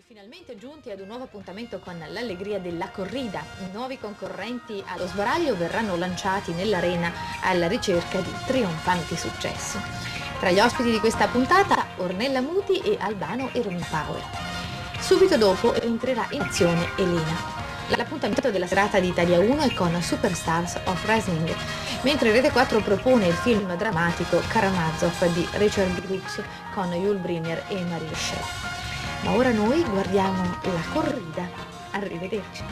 Finalmente giunti ad un nuovo appuntamento con l'allegria della corrida. I nuovi concorrenti allo sbaraglio verranno lanciati nell'arena alla ricerca di trionfanti successo. Tra gli ospiti di questa puntata Ornella Muti e Albano Eromi Power. Subito dopo entrerà in azione Elena. L'appuntamento della serata di Italia 1 è con Superstars of Wrestling, mentre Rete 4 propone il film drammatico Karamazov di Richard Brooks con Yul Brynner e Marie Shelley. Ma ora noi guardiamo la corrida. Arrivederci.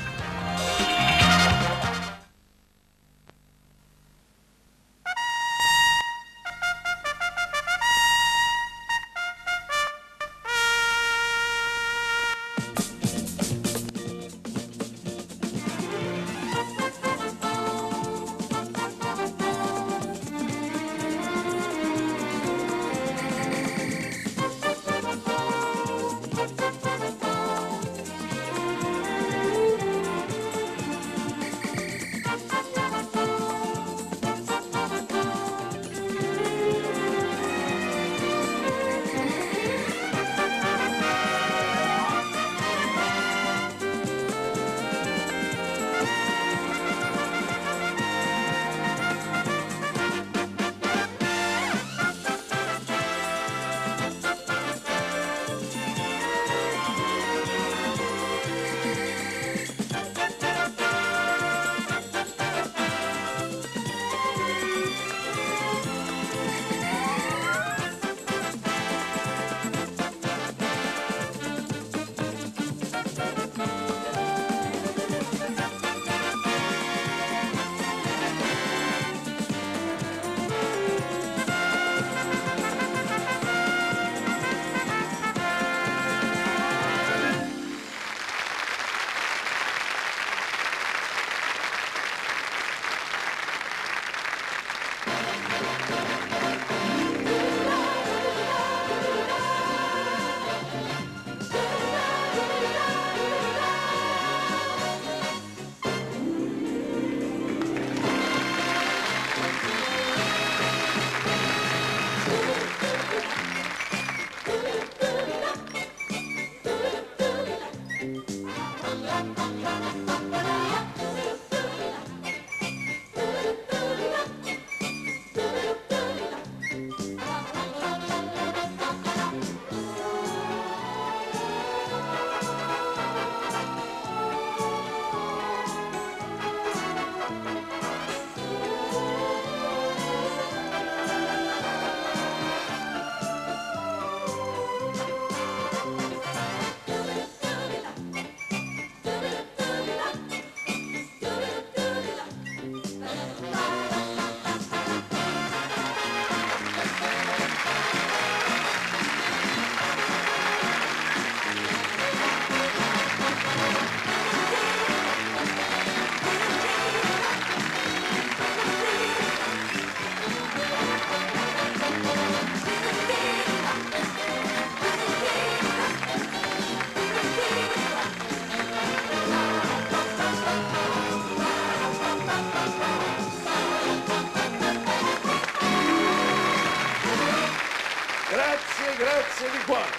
Grazie, grazie di cuore.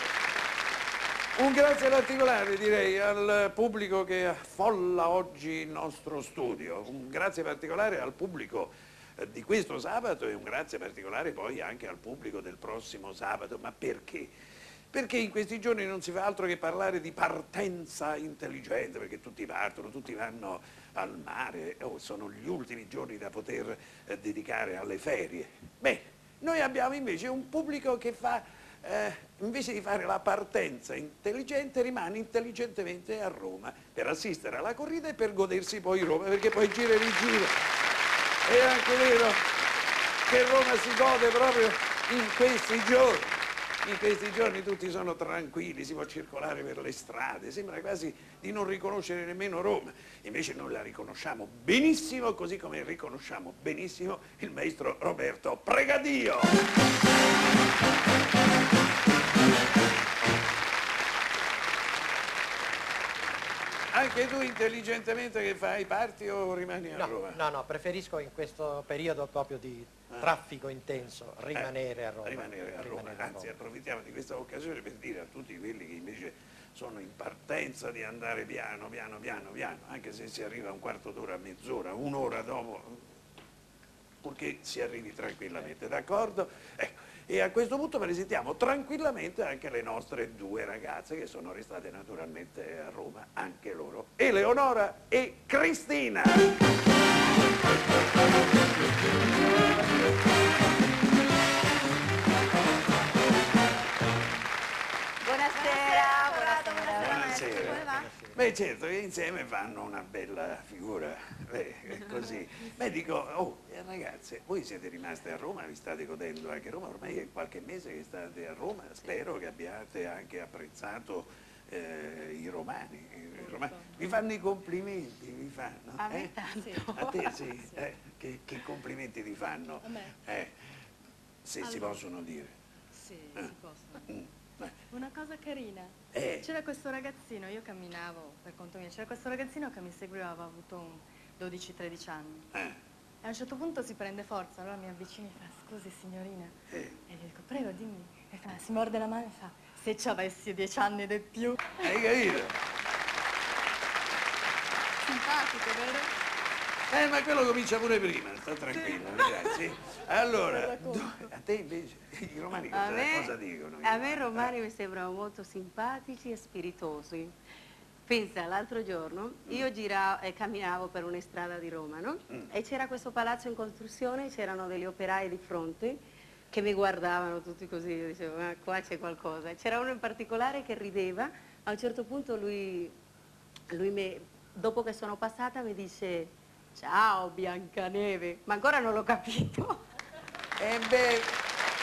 Un grazie particolare direi al pubblico che affolla oggi il nostro studio, un grazie particolare al pubblico eh, di questo sabato e un grazie particolare poi anche al pubblico del prossimo sabato. Ma perché? Perché in questi giorni non si fa altro che parlare di partenza intelligente, perché tutti partono, tutti vanno al mare, oh, sono gli ultimi giorni da poter eh, dedicare alle ferie. Beh, noi abbiamo invece un pubblico che fa, eh, invece di fare la partenza intelligente, rimane intelligentemente a Roma per assistere alla corrida e per godersi poi Roma, perché poi gira e rigira. È anche vero che Roma si gode proprio in questi giorni. In questi giorni tutti sono tranquilli, si può circolare per le strade, sembra quasi di non riconoscere nemmeno Roma. Invece noi la riconosciamo benissimo, così come riconosciamo benissimo il maestro Roberto Pregadio. Anche tu intelligentemente che fai, parti o rimani a No, Roma? no, no, preferisco in questo periodo proprio di traffico intenso rimanere a Roma. Eh, Rimanere a Roma, rimanere a anzi Roma. approfittiamo di questa occasione per dire a tutti quelli che invece sono in partenza di andare piano, piano, piano, piano, anche se si arriva un quarto d'ora, mezz'ora, un'ora dopo, purché si arrivi tranquillamente, d'accordo? Ecco. E a questo punto presentiamo tranquillamente anche le nostre due ragazze che sono restate naturalmente a Roma, anche loro, Eleonora e Cristina. Beh certo, insieme fanno una bella figura, eh, è così. Beh dico, oh eh, ragazze, voi siete rimaste a Roma, vi state godendo anche a Roma, ormai è qualche mese che state a Roma, spero che abbiate anche apprezzato eh, i, romani, i romani. Vi fanno i complimenti, vi fanno? A me eh? tanto. A te sì, Eh, che, che complimenti ti fanno? Eh, se si Allora. possono dire. Sì, Eh. si possono. Mm. Una cosa carina. Eh. C'era questo ragazzino, io camminavo per conto mio, c'era questo ragazzino che mi seguiva, aveva avuto un 12-13 anni. Eh, E a un certo punto si prende forza, allora mi avvicina e fa, scusi signorina. eh. E gli dico, prego, dimmi. E fa, si morde la mano e fa, se ci avessi 10 anni di più. Hai capito? Simpatico, vero? Eh, ma quello comincia pure prima, sta tranquillo, sì. Allora, a te invece, i romani cosa, me, cosa dicono? a me i romani mi sembrano molto simpatici e spiritosi. Pensa, l'altro giorno io giravo e camminavo per una strada di Roma, no? E c'era questo palazzo in costruzione, c'erano degli operai di fronte che mi guardavano tutti così, io dicevo, ma qua c'è qualcosa. C'era uno in particolare che rideva, a un certo punto lui, lui mi- dopo che sono passata mi dice, ciao Biancaneve, ma ancora non l'ho capito. Eh beh,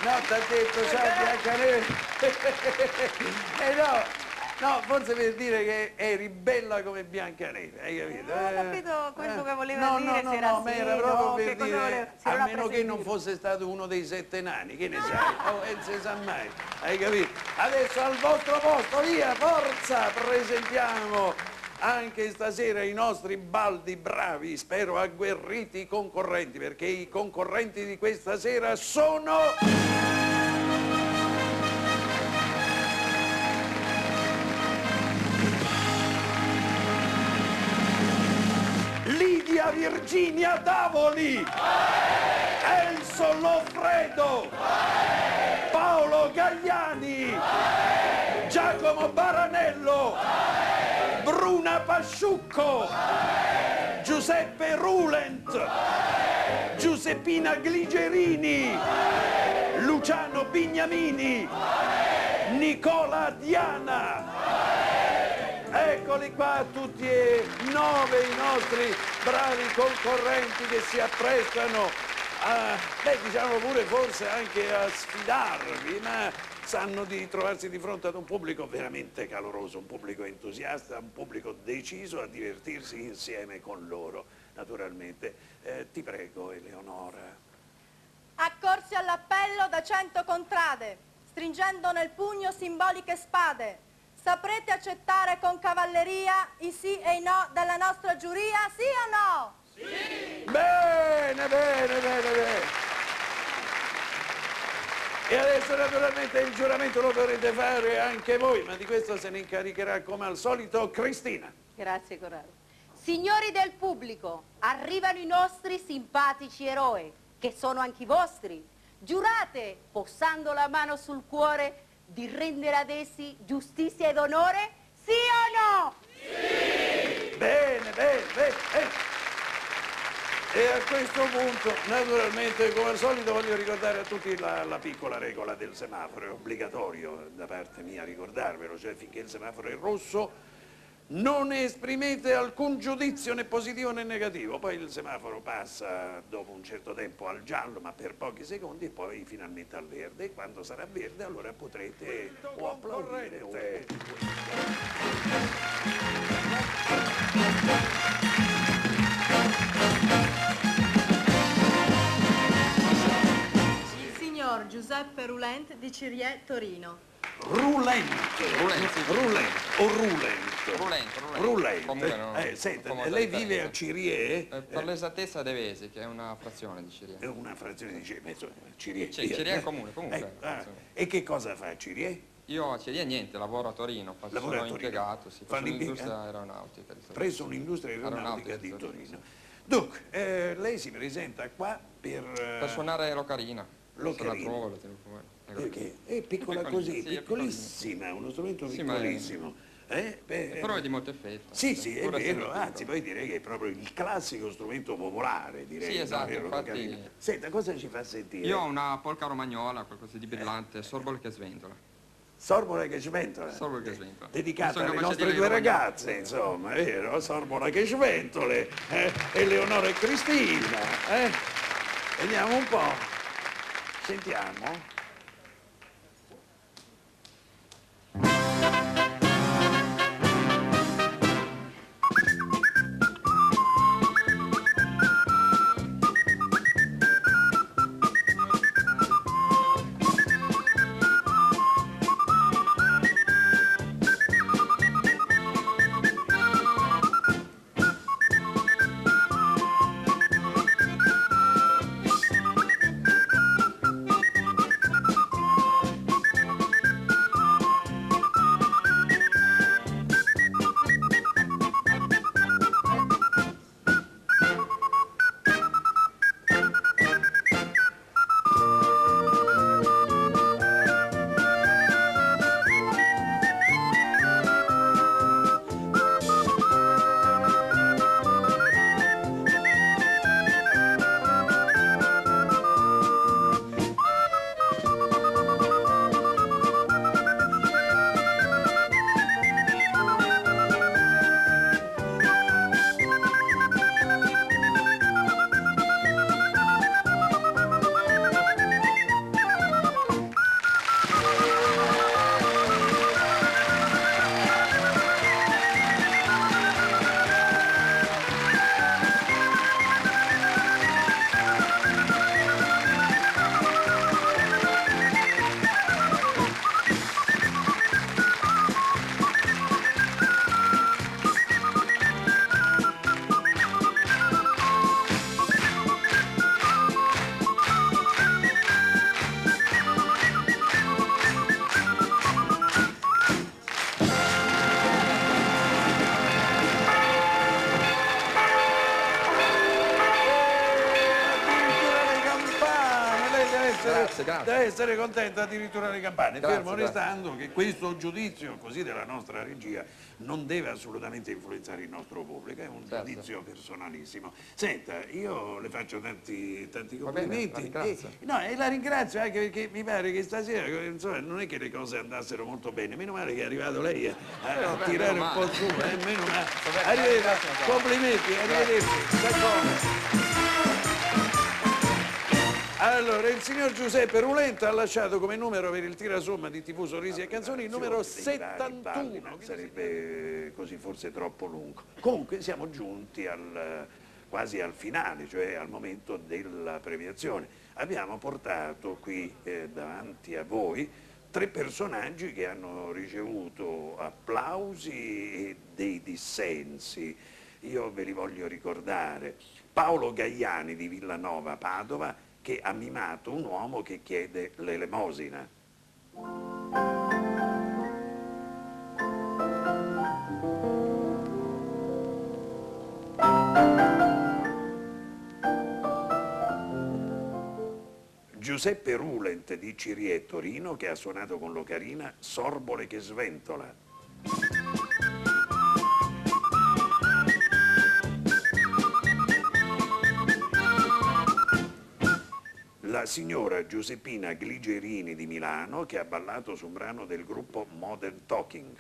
no, t'ha detto, ciao Biancaneve. eh no, no, forse per dire che eri bella come Biancaneve, hai capito? Non ho Eh, capito quello che voleva no, dire, No, se no, era no, ma era proprio per dire, voleva- a meno che non fosse stato uno dei sette nani, che ne sai? Oh, e non si sa mai, hai capito? Adesso al vostro posto, via, forza, presentiamo anche stasera i nostri baldi bravi, spero agguerriti concorrenti, perché i concorrenti di questa sera sono... Lidia Virginia Davoli, Elso Loffredo, Paolo Gagliani, Giacomo Baranello, Bruna Pasciucco, Giuseppe Rulent, Giuseppina Gligerini, Luciano Bignamini, Nicola Diana. Eccoli qua tutti e nove i nostri bravi concorrenti che si apprestano a, beh, diciamo pure forse anche a sfidarvi, ma sanno di trovarsi di fronte ad un pubblico veramente caloroso, un pubblico entusiasta, un pubblico deciso a divertirsi insieme con loro, naturalmente. Eh, ti prego, Eleonora. Accorsi all'appello da cento contrade, stringendo nel pugno simboliche spade. Saprete accettare con cavalleria i sì e i no della nostra giuria, sì o no? Bene, bene, bene, bene. E adesso naturalmente il giuramento lo dovrete fare anche voi, ma di questo se ne incaricherà come al solito Cristina. Grazie Corrado. Signori del pubblico, arrivano i nostri simpatici eroi, che sono anche i vostri. Giurate, posando la mano sul cuore, di rendere ad essi giustizia ed onore? Sì o no? Bene, bene, bene. eh. E a questo punto, naturalmente, come al solito, voglio ricordare a tutti la, la piccola regola del semaforo. È obbligatorio da parte mia ricordarvelo, cioè finché il semaforo è rosso non esprimete alcun giudizio né positivo né negativo. Poi il semaforo passa dopo un certo tempo al giallo, ma per pochi secondi, e poi finalmente al verde. E quando sarà verde, allora potrete o applaudire o... signor Giuseppe Roulent di Cirie, Torino. Rulente, Rulente. rulente, o rulento. Rulente, rulente. Rulente. Comunque non- Eh, senta, lei vive a. Cirie? Eh, per l'esattezza Devesi, che è una frazione di Cirie. È una frazione di Cirie, insomma, Cirie. Sì, Cirie è comune, comunque, Ecco, ah, insomma. e che cosa fa a Cirie? Io a Ciria niente, lavoro a Torino, faccio, Lavora a sono Torino. impiegato, sì, Fa faccio l'impiegato? un'industria aeronautica di Torino. presso un'industria aeronautica Aeronautica di Torino, Torino. Dunque, eh, lei si presenta qua per... eh, Per suonare l'ocarina. La trovo. Ecco. Perché è piccola così, sì, è piccolissima, uno strumento Sì, piccolissimo. Eh? Beh, Però è di molto effetto. Sì, sì, è vero, anzi poi direi che è proprio il classico strumento popolare, direi. Sì, no? esatto, Vero, infatti-? Senta, cosa ci fa sentire? Io ho una polca romagnola, qualcosa di brillante, sorbole che sventola. Sorbola che sventola. Sorbola che sventola. Dedicata alle nostre due ragazze, insomma, vero? Sorbola che sventole, eh? Eleonora e Cristina, eh? Vediamo un po'. Sentiamo. Essere contenta addirittura le campane, Grazie, fermo grazie. restando che questo giudizio così della nostra regia non deve assolutamente influenzare il nostro pubblico, è un Certo. giudizio personalissimo. Senta, io le faccio tanti, tanti bene, complimenti. ringrazio. e, no, e la ringrazio anche perché mi pare che stasera insomma, non è che le cose andassero molto bene, meno male che è arrivato lei a, a- a vabbè, tirare un po' male. su, eh, meno male. Arrivederci, grazie, grazie. complimenti, arrivederci. Allora, il signor Giuseppe Rulenta ha lasciato come numero per il tirasomma di TV Sorrisi e Canzoni il numero 71, non sarebbe così forse troppo lungo. Comunque siamo giunti al, quasi al finale, cioè al momento della premiazione. Abbiamo portato qui eh, davanti a voi tre personaggi che hanno ricevuto applausi e dei dissensi. Io ve li voglio ricordare. Paolo Gaiani di Villanova, Padova, che ha mimato un uomo che chiede l'elemosina. Giuseppe Rulent di Cirie Torino che ha suonato con l'ocarina Sorbole che sventola. La signora Giuseppina Gligerini di Milano che ha ballato su un brano del gruppo Modern Talking.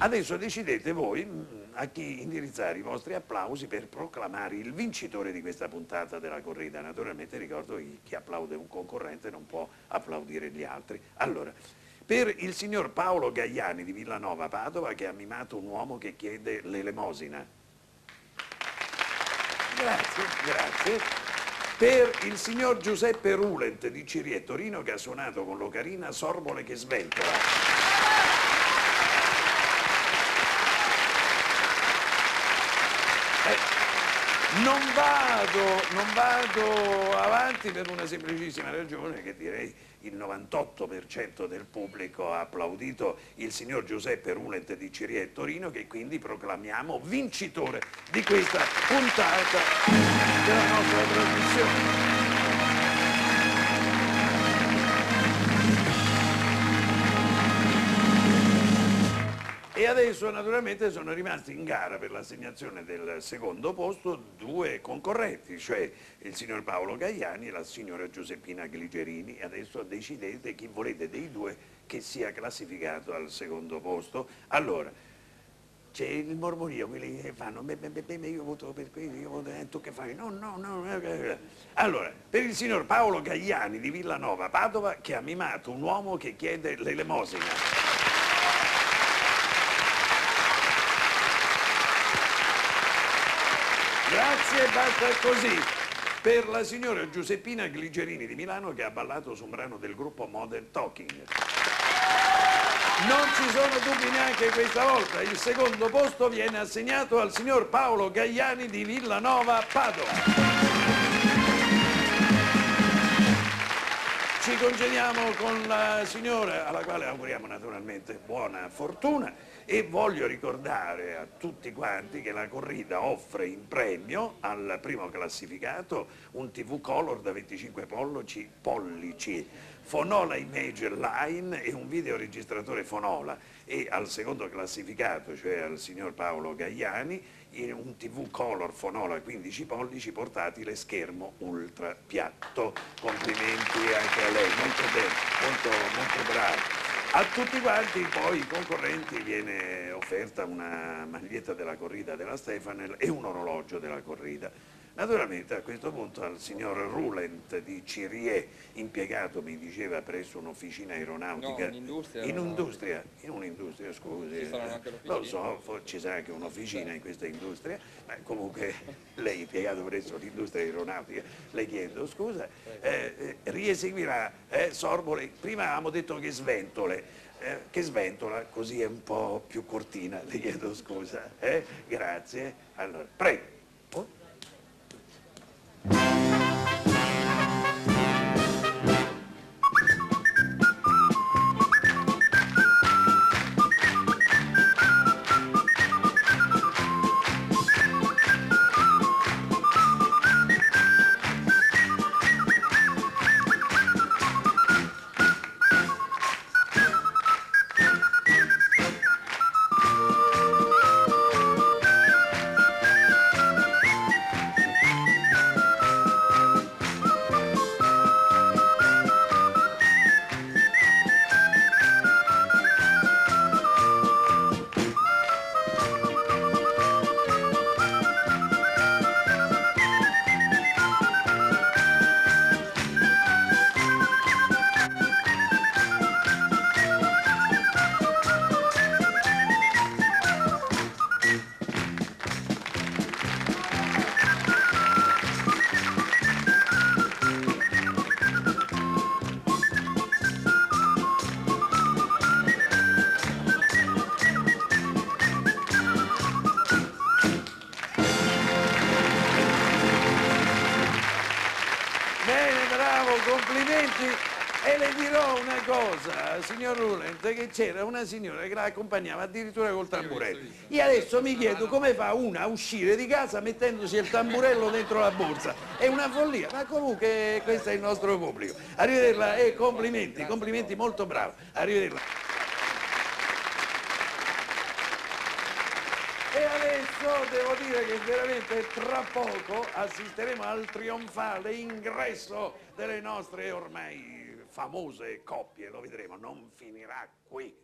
Adesso decidete voi mm, a chi indirizzare i vostri applausi per proclamare il vincitore di questa puntata della corrida. Naturalmente ricordo che chi applaude un concorrente non può applaudire gli altri. Allora, per il signor Paolo Gaiani di Villanova Padova che ha mimato un uomo che chiede l'elemosina. Grazie, grazie. Per il signor Giuseppe Rulent di Cirie Torino che ha suonato con l'ocarina Sorbole che sventola. Non vado, non vado avanti per una semplicissima ragione che direi il 98% del pubblico ha applaudito il signor Giuseppe Rulent di Ciria e Torino che quindi proclamiamo vincitore di questa puntata della nostra trasmissione. E adesso naturalmente sono rimasti in gara per l'assegnazione del secondo posto due concorrenti, cioè il signor Paolo Gaiani e la signora Giuseppina Gligerini. Adesso decidete chi volete dei due che sia classificato al secondo posto. Allora, c'è il mormorio, quelli che fanno, beh, beh, beh, io voto per quelli, io voto, eh, tu che fai? No, no, no. Allora, per il signor Paolo Gaiani di Villanova, Padova, che ha mimato un uomo che chiede l'elemosina. Grazie, basta così. Per la signora Giuseppina Gligerini di Milano che ha ballato su un brano del gruppo Modern Talking. Non ci sono dubbi neanche questa volta, il secondo posto viene assegnato al signor Paolo Gaiani di Villanova Padova. Ci congediamo con la signora alla quale auguriamo naturalmente buona fortuna e voglio ricordare a tutti quanti che la corrida offre in premio al primo classificato un TV Color da 25 pollici, pollici Fonola Image Line e un videoregistratore Fonola e al secondo classificato, cioè al signor Paolo Gaiani, un TV Color Fonola 15 pollici portatile schermo ultra piatto. Complimenti anche a lei, molto bene, molto, molto bravo. A tutti quanti poi i concorrenti viene offerta una maglietta della corrida della Stefanel e un orologio della corrida. Naturalmente a questo punto al signor Rulent di Cirie, impiegato mi diceva presso un'officina aeronautica. No, in un'industria, in un'industria, scusi. Lo so, ci sarà anche un'officina in questa industria, ma comunque lei impiegato presso l'industria aeronautica, le chiedo scusa, eh, eh, rieseguirà eh, Sorbole, prima avevamo detto che sventole, eh, che sventola, così è un po' più cortina, le chiedo scusa, eh? grazie. Allora, prego. Cosa, signor Rulent, che c'era una signora che la accompagnava addirittura col tamburello. Io adesso mi chiedo come fa una a uscire di casa mettendosi il tamburello dentro la borsa. È una follia, ma comunque questo è il nostro pubblico. Arrivederla e complimenti, complimenti molto bravo. Arrivederla. E adesso devo dire che veramente tra poco assisteremo al trionfale ingresso delle nostre ormai famose coppie, lo vedremo, non finirà qui.